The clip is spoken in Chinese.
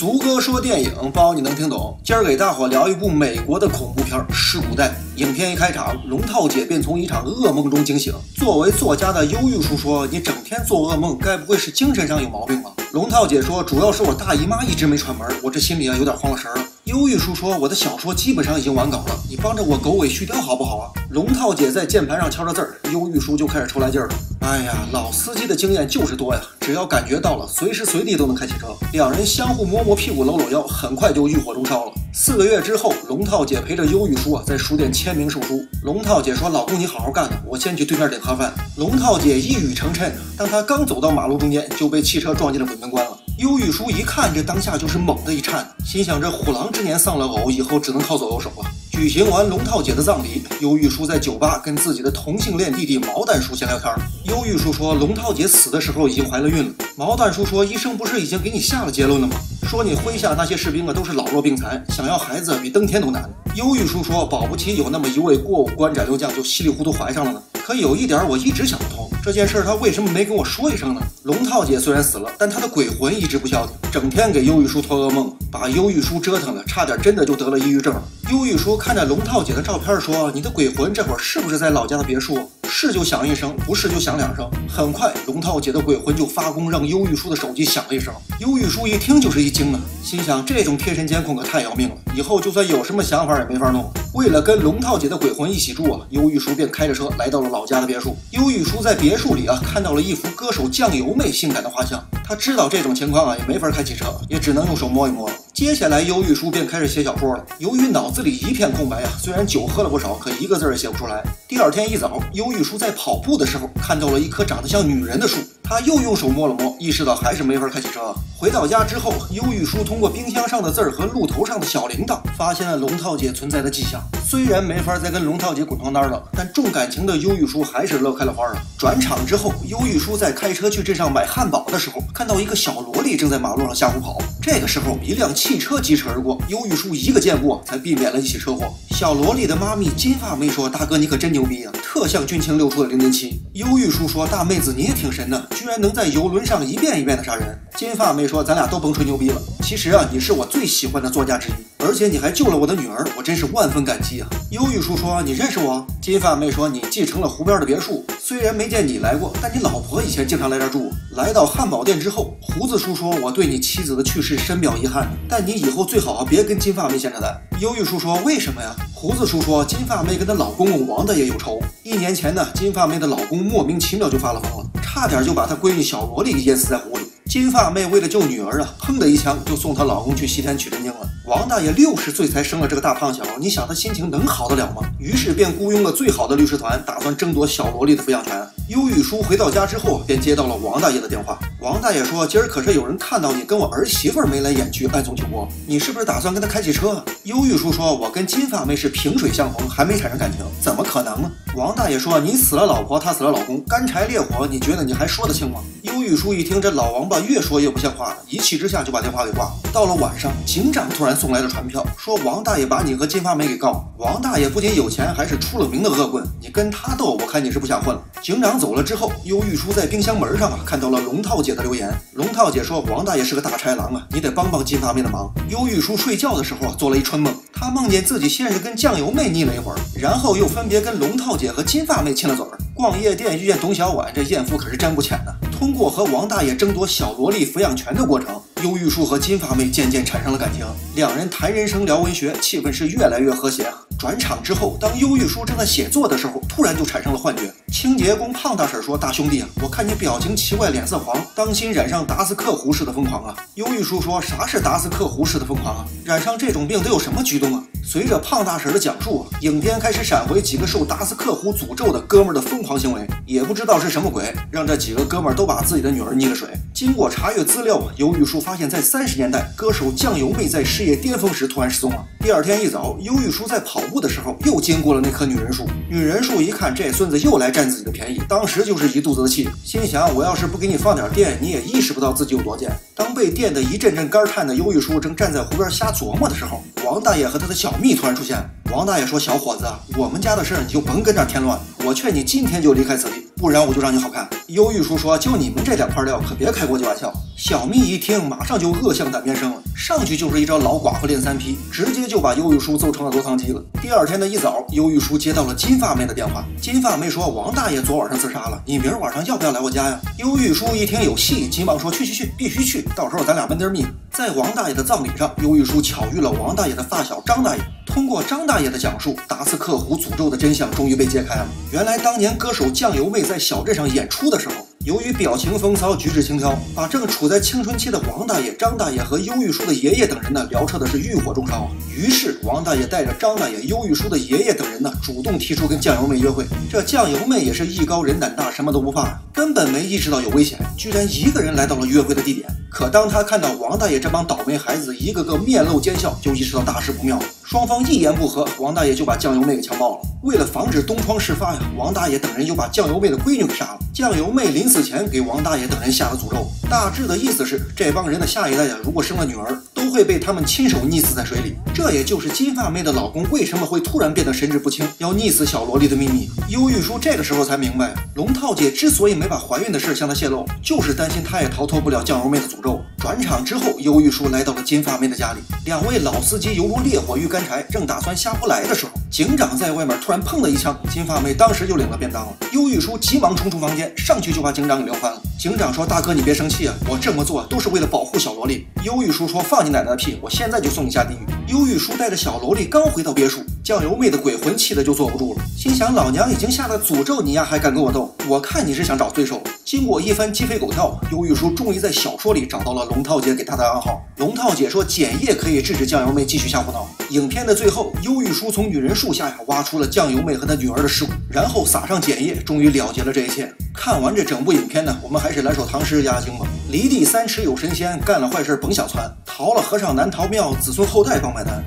俗哥说电影，包你能听懂。今儿给大伙聊一部美国的恐怖片《尸古代》。影片一开场，龙套姐便从一场噩梦中惊醒。作为作家的忧郁叔说：“你整天做噩梦，该不会是精神上有毛病吧？”龙套姐说：“主要是我大姨妈一直没串门，我这心里啊有点慌了神了。”忧郁叔说：“我的小说基本上已经完稿了，你帮着我狗尾续貂好不好啊？”龙套姐在键盘上敲着字儿，忧郁叔就开始抽来劲儿了。哎呀，老司机的经验就是多呀，只要感觉到了，随时随地都能开汽车。两人相互摸摸屁股，搂搂腰，很快就欲火中烧了。四个月之后，龙套姐陪着忧郁叔啊，在书店签名售书。龙套姐说：“老公，你好好干，我先去对面领盒饭。”龙套姐一语成谶，当她刚走到马路中间，就被汽车撞进了鬼门关了。忧郁叔一看，这当下就是猛的一颤，心想：这虎狼之年丧了偶，以后只能靠左右手了。举行完龙套姐的葬礼，忧郁叔在酒吧跟自己的同性恋弟弟毛蛋叔闲聊天。忧郁叔说：“龙套姐死的时候已经怀了孕了。”毛蛋叔说：“医生不是已经给你下了结论了吗？说你麾下那些士兵啊都是老弱病残，想要孩子比登天都难。”忧郁叔说：“保不齐有那么一位过五关斩六将，就稀里糊涂怀上了呢。可有一点我一直想不通，这件事他为什么没跟我说一声呢？龙套姐虽然死了，但她的鬼魂一直不消停，整天给忧郁叔托噩梦，把忧郁叔折腾的差点真的就得了抑郁症。忧郁叔看着龙套姐的照片说：‘你的鬼魂这会儿是不是在老家的别墅？’是就响一声，不是就响两声。很快，龙套姐的鬼魂就发功，让忧郁叔的手机响了一声。忧郁叔一听就是一惊啊，心想这种贴身监控可太要命了，以后就算有什么想法也没法弄。为了跟龙套姐的鬼魂一起住啊，忧郁叔便开着车来到了老家的别墅。忧郁叔在别墅里啊，看到了一幅歌手酱油妹性感的画像。他知道这种情况啊，也没法开汽车，也只能用手摸一摸。接下来，忧郁叔便开始写小说了。由于脑子里一片空白啊，虽然酒喝了不少，可一个字也写不出来。第二天一早，忧郁叔在跑步的时候看到了一棵长得像女人的树，他又用手摸了摸，意识到还是没法开汽车。回到家之后，忧郁叔通过冰箱上的字儿和路头上的小铃铛，发现了龙套姐存在的迹象。虽然没法再跟龙套姐滚床单了，但重感情的忧郁叔还是乐开了花了。转场之后，忧郁叔在开车去镇上买汉堡的时候，看到一个小萝莉正在马路上瞎胡跑。这个时候，一辆汽车疾驰而过，忧郁叔一个箭步才避免了一起车祸。小萝莉的妈咪金发妹说：“大哥，你可真牛逼啊，特像军情六处的零零七。”忧郁叔说：“大妹子，你也挺神的，居然能在游轮上一遍一遍的杀人。”金发妹说：“咱俩都甭吹牛逼了，其实啊，你是我最喜欢的作家之一，而且你还救了我的女儿，我真是万分感激啊。”忧郁叔说：“你认识我？”金发妹说：“你继承了湖边的别墅，虽然没见你来过，但你老婆以前经常来这住。”来到汉堡店之后，胡子叔说：“我对你妻子的去世深表遗憾，但你以后最好别跟金发妹闲扯淡。”忧郁叔说：“为什么呀？”胡子叔说：“金发妹跟她老公公王大爷有仇。一年前呢，金发妹的老公莫名其妙就发了疯了，差点就把她闺女小萝莉给淹死在湖里。金发妹为了救女儿啊，砰的一枪就送她老公去西天取真经了。王大爷六十岁才生了这个大胖小，你想他心情能好得了吗？于是便雇佣了最好的律师团，打算争夺小萝莉的抚养权。忧郁叔回到家之后，便接到了王大爷的电话。王大爷说：“今儿可是有人看到你跟我儿媳妇眉来眼去，暗送酒窝，你是不是打算跟他开汽车？”忧郁叔说：“我跟金发妹是萍水相逢，还没产生感情，怎么可能呢？”王大爷说：“你死了老婆，他死了老公，干柴烈火，你觉得你还说得清吗？”忧郁叔一听这老王八越说越不像话了，一气之下就把电话给挂了。到了晚上，警长突然送来了传票，说王大爷把你和金发妹给告了。王大爷不仅有钱，还是出了名的恶棍，你跟他斗，我看你是不想混了。警长走了之后，忧郁叔在冰箱门上啊看到了龙套姐的留言。龙套姐说：“王大爷是个大豺狼啊，你得帮帮金发妹的忙。”忧郁叔睡觉的时候啊做了一春梦，他梦见自己先是跟酱油妹腻了一会儿，然后又分别跟龙套姐和金发妹亲了嘴儿。逛夜店遇见董小宛，这艳福可是真不浅呐。通过和王大爷争夺小萝莉抚养权的过程，忧郁叔和金发妹渐渐产生了感情，两人谈人生聊文学，气氛是越来越和谐。转场之后，当忧郁叔正在写作的时候，突然就产生了幻觉。清洁工胖大婶说：“大兄弟啊，我看你表情奇怪，脸色黄，当心染上达斯克湖式的疯狂啊！”忧郁叔说：“啥是达斯克湖式的疯狂啊？染上这种病都有什么举动啊？”随着胖大婶的讲述，影片开始闪回几个受达斯克湖诅咒的哥们儿的疯狂行为，也不知道是什么鬼，让这几个哥们儿都把自己的女儿溺了水。经过查阅资料，忧郁叔发现，在三十年代，歌手酱油妹在事业巅峰时突然失踪了。第二天一早，忧郁叔在跑步的时候又经过了那棵女人树，女人树一看这孙子又来占自己的便宜，当时就是一肚子的气，心想我要是不给你放点电，你也意识不到自己有多贱。当被电得一阵阵干颤的忧郁叔正站在湖边瞎琢磨的时候，王大爷和他的小蜜突然出现。王大爷说：“小伙子，我们家的事儿你就甭跟这添乱，我劝你今天就离开此地，不然我就让你好看。忧郁叔说：“就你们这两块料，可别开国际玩笑。”小蜜一听，马上就恶向胆边生了，上去就是一招老寡妇练三劈，直接就把忧郁叔揍成了落汤鸡了。第二天的一早，忧郁叔接到了金发妹的电话，金发妹说：“王大爷昨晚上自杀了，你明儿晚上要不要来我家呀？”忧郁叔一听有戏，急忙说：“去去去，必须去，到时候咱俩奔点米。”在王大爷的葬礼上，忧郁叔巧遇了王大爷的发小张大爷。通过张大爷的讲述，达斯克湖诅咒的真相终于被揭开了。原来当年歌手酱油妹在小镇上演出的时候，由于表情风骚、举止轻佻，把正处在青春期的王大爷、张大爷和忧郁叔的爷爷等人呢聊扯的是欲火中烧。于是王大爷带着张大爷、忧郁叔的爷爷等人呢，主动提出跟酱油妹约会。这酱油妹也是艺高人胆大，什么都不怕，根本没意识到有危险，居然一个人来到了约会的地点。可当他看到王大爷这帮倒霉孩子一个个面露奸笑，就意识到大事不妙。双方一言不合，王大爷就把酱油妹给强暴了。为了防止东窗事发呀，王大爷等人又把酱油妹的闺女给杀了。酱油妹临死前给王大爷等人下了诅咒，大致的意思是这帮人的下一代呀，如果生了女儿，都会被他们亲手溺死在水里。这也就是金发妹的老公为什么会突然变得神志不清，要溺死小萝莉的秘密。忧郁叔这个时候才明白，龙套姐之所以没把怀孕的事向他泄露，就是担心他也逃脱不了酱油妹的诅咒。转场之后，忧郁叔来到了金发妹的家里，两位老司机犹如烈火遇干柴，正打算下不来的时候，警长在外面突然砰的一枪，金发妹当时就领了便当了。忧郁叔急忙冲出房间，上去就把警长给撂翻了。警长说：“大哥，你别生气啊，我这么做都是为了保护小萝莉。”忧郁叔说：“放你奶奶的屁！我现在就送你下地狱。”忧郁叔带着小萝莉刚回到别墅，酱油妹的鬼魂气的就坐不住了，心想：老娘已经下了诅咒，你丫还敢跟我斗？我看你是想找罪受。经过一番鸡飞狗跳，忧郁叔终于在小说里找到了龙套姐给他的暗号。龙套姐说：“碱液可以制止酱油妹继续瞎胡闹。”影片的最后，忧郁叔从女人树下呀挖出了酱油妹和她女儿的尸骨，然后撒上碱液，终于了结了这一切。看完这整部影片呢，我们还是来首唐诗压压惊吧。离地三尺有神仙，干了坏事甭想窜。逃了和尚难逃庙，子孙后代帮买单。